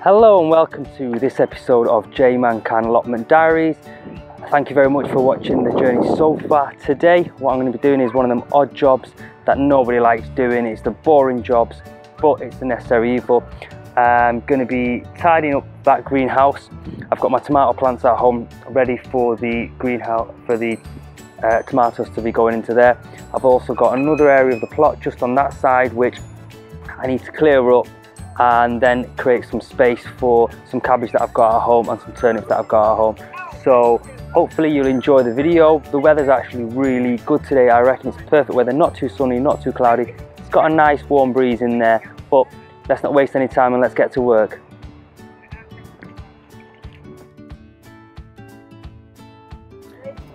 Hello and welcome to this episode of JayManCan Allotment Diaries. Thank you very much for watching the journey so far. Today what I'm going to be doing is one of them odd jobs that nobody likes doing. It's the boring jobs but it's the necessary evil. I'm going to be tidying up that greenhouse. I've got my tomato plants at home ready for the greenhouse for the uh, tomatoes to be going into there. I've also got another area of the plot just on that side which I need to clear up and then create some space for some cabbage that I've got at home and some turnips that I've got at home. So hopefully you'll enjoy the video. The weather's actually really good today. I reckon it's perfect weather, not too sunny, not too cloudy. It's got a nice warm breeze in there, but let's not waste any time and let's get to work.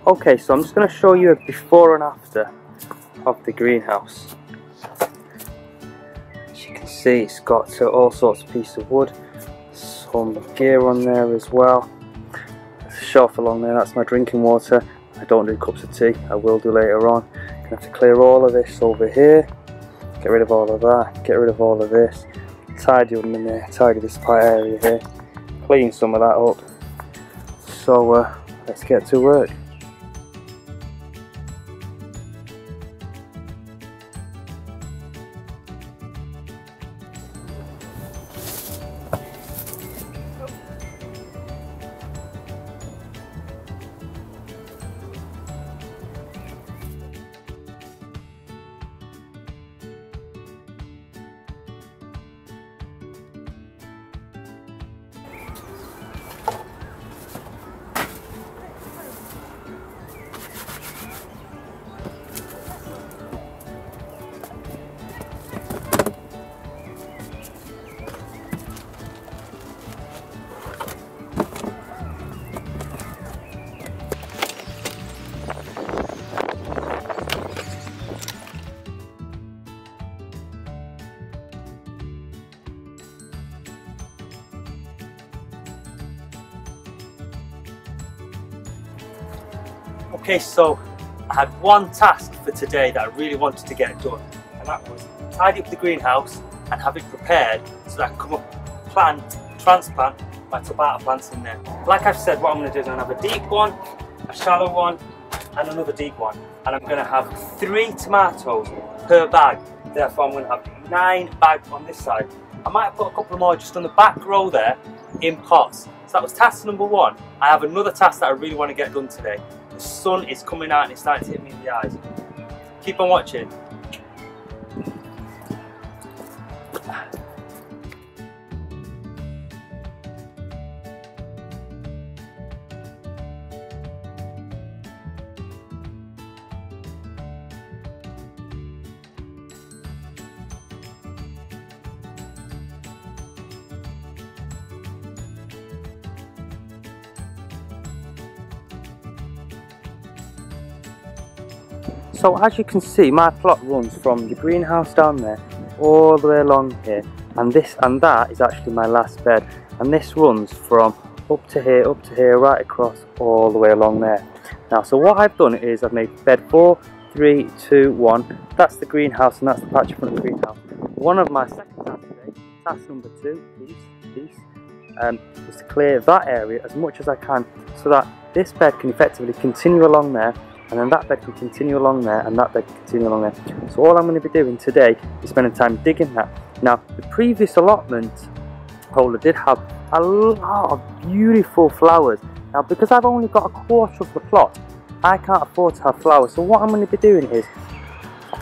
Okay, so I'm just going to show you a before and after of the greenhouse. As you can see it's got uh, all sorts of pieces of wood. Some gear on there as well. There's a shelf along there that's my drinking water. I don't do cups of tea I will do later on. I'm gonna have to clear all of this over here. Get rid of all of that get rid of all of this. Tidy them in there tidy this part area here. Clean some of that up. So uh, let's get to work Okay, so I had one task for today that I really wanted to get done, and that was tidy up the greenhouse and have it prepared so that I can come up, plant, transplant my tomato plants in there. Like I've said, what I'm going to do is I'm going to have a deep one, a shallow one, and another deep one. And I'm going to have three tomatoes per bag. Therefore, I'm going to have nine bags on this side. I might put a couple more just on the back row there in pots. So that was task number one. I have another task that I really want to get done today. The sun is coming out and it's starting to hit me in the eyes. Keep on watching. So as you can see my plot runs from the greenhouse down there all the way along here. And this and that is actually my last bed. And this runs from up to here, up to here, right across all the way along there. Now so what I've done is I've made bed 4, 3, 2, 1, that's the greenhouse and that's the patch in front of the greenhouse. One of my second tasks today, task number 2, piece, piece, um, is to clear that area as much as I can so that this bed can effectively continue along there and then that bed can continue along there and that bed can continue along there. So all I'm going to be doing today is spending time digging that. Now the previous allotment holder did have a lot of beautiful flowers. Now because I've only got a quarter of the plot, I can't afford to have flowers. So what I'm going to be doing is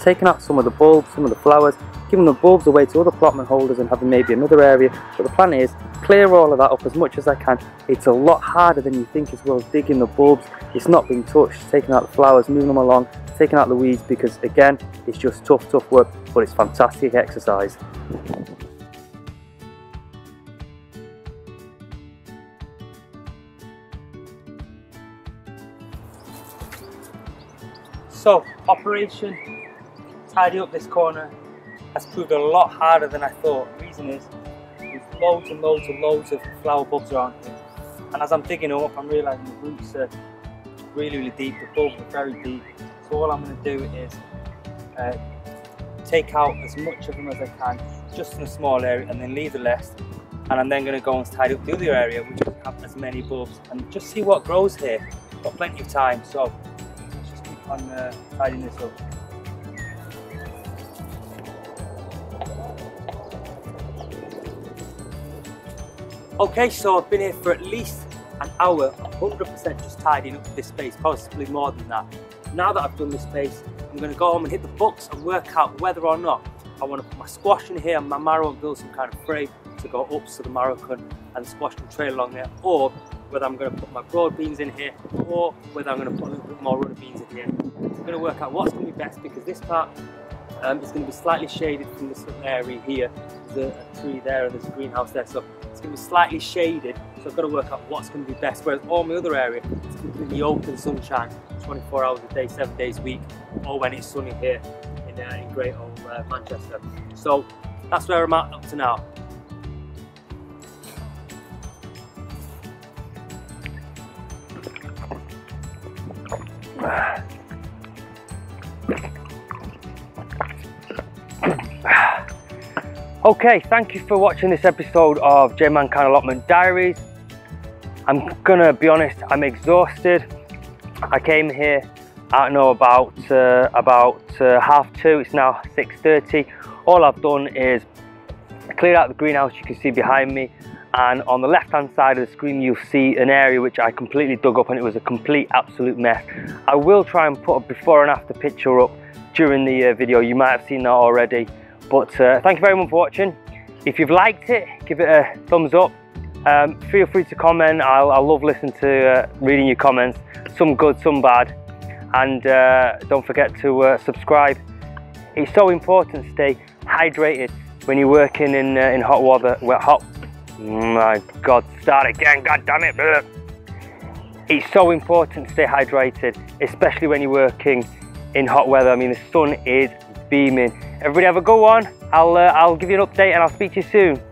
taking out some of the bulbs, some of the flowers, giving the bulbs away to other plotman holders and having maybe another area. But the plan is clear all of that up as much as I can. It's a lot harder than you think as well, digging the bulbs. It's not being touched, taking out the flowers, moving them along, taking out the weeds because again, it's just tough, tough work, but it's fantastic exercise. So, operation tidy up this corner has proved a lot harder than I thought. The reason is loads and loads and loads of flower bulbs around here. And as I'm digging them up, I'm realising the roots are really, really deep. The bulbs are very deep. So all I'm going to do is uh, take out as much of them as I can, just in a small area, and then leave the rest. And I'm then going to go and tidy up the other area, which doesn't have as many bulbs, and just see what grows here. Got plenty of time, so just keep on uh, tidying this up. Okay, so I've been here for at least an hour, 100% just tidying up this space, possibly more than that. Now that I've done this space, I'm going to go home and hit the books and work out whether or not I want to put my squash in here and my marrow and build some kind of frame to go up so the marrow can and the squash can trail along there, or whether I'm going to put my broad beans in here, or whether I'm going to put a little bit more runner beans in here. I'm going to work out what's going to be best because this part um, is going to be slightly shaded from this little area here. There's a, a tree there and there's a greenhouse there, so going to be slightly shaded. So I've got to work out what's going to be best. Whereas all my other area is completely open sunshine, 24 hours a day, seven days a week, or when it's sunny here in, uh, in Great Old uh, Manchester. So that's where I'm at up to now. Okay, thank you for watching this episode of JayManCan Allotment Diaries. I'm gonna be honest, I'm exhausted. I came here, I don't know, about uh, about uh, half two. It's now 6.30. All I've done is cleared out the greenhouse you can see behind me and on the left hand side of the screen you'll see an area which I completely dug up and it was a complete absolute mess. I will try and put a before and after picture up during the uh, video. You might have seen that already. But uh, thank you very much for watching. If you've liked it, give it a thumbs up. Um, feel free to comment. I love listening to uh, reading your comments. Some good, some bad. And uh, don't forget to uh, subscribe. It's so important to stay hydrated when you're working in, uh, in hot water. Hot. My God, start again. God damn it. It's so important to stay hydrated, especially when you're working in hot weather. I mean, the sun is beaming. Everybody have a go one. I'll, uh, I'll give you an update and I'll speak to you soon.